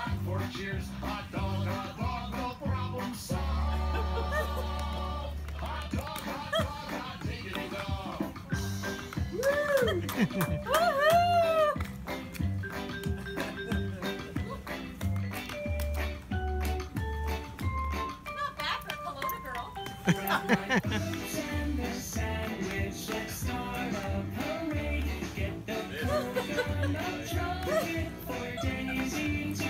time for cheers. Hot dog, hot dog, no problem solved. Hot dog, hot dog, hot diggity dog. Woo! Not for Girl. Get the food, for